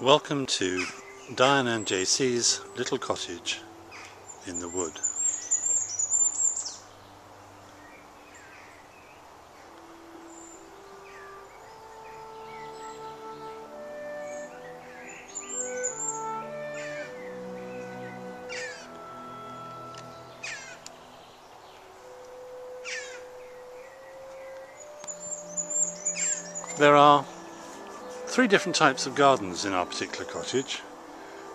Welcome to Diane and JC's little cottage in the wood. There are three different types of gardens in our particular cottage.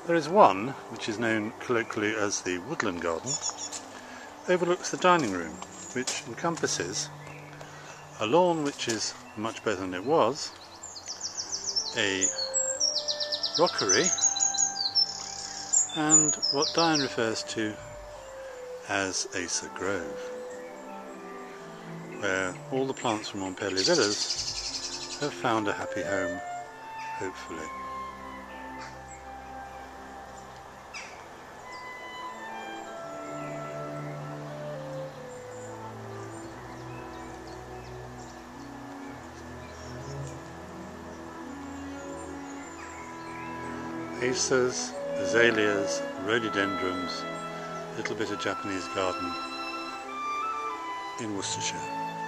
There is one, which is known colloquially as the woodland garden, overlooks the dining room, which encompasses a lawn which is much better than it was, a rockery, and what Diane refers to as Acer Grove, where all the plants from Montpellier Villas have found a happy home hopefully. Acers, azaleas, rhododendrons, little bit of Japanese garden in Worcestershire.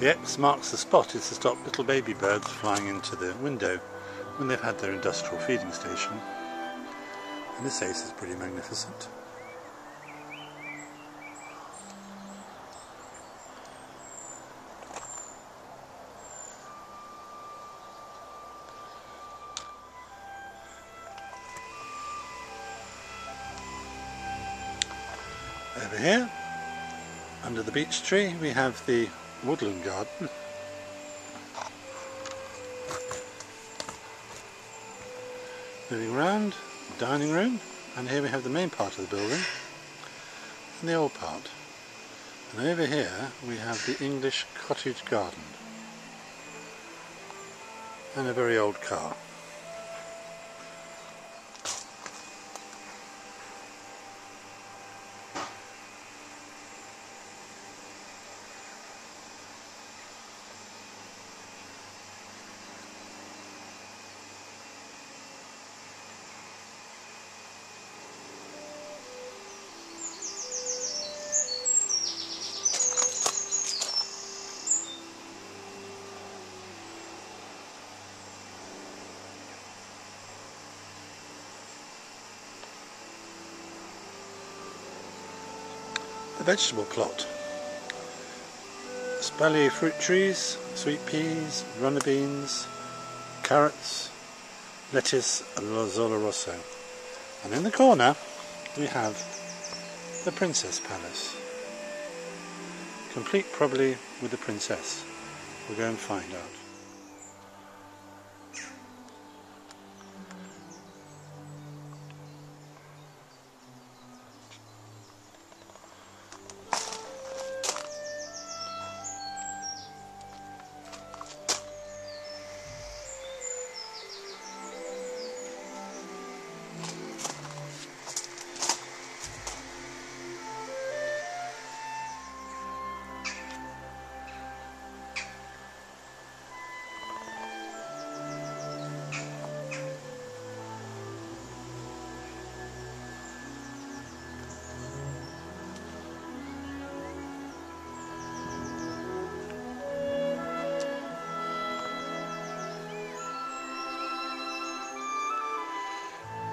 The X marks the spot is to stop little baby birds flying into the window when they've had their industrial feeding station. And this ace is pretty magnificent. Over here, under the beech tree, we have the woodland garden. Moving around, dining room, and here we have the main part of the building, and the old part. And over here we have the English cottage garden, and a very old car. Vegetable plot. Espalier fruit trees, sweet peas, runner beans, carrots, lettuce and Lollo Rosso. And in the corner we have the Princess Palace. Complete probably with the princess. We'll go and find out.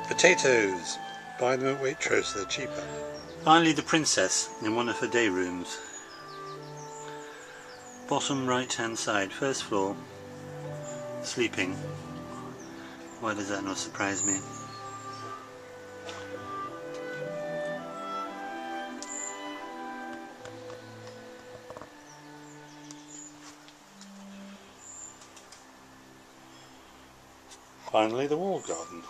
Potatoes. Buy them at Waitrose, they're cheaper. Finally the princess in one of her day rooms. Bottom right hand side, first floor, sleeping. Why does that not surprise me? Finally the wall garden.